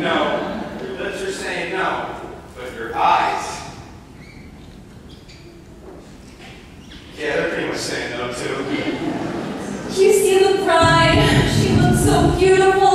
no. Your lips are saying no, but your eyes. Yeah, they're pretty much saying no too. You see the bride? She looks so beautiful.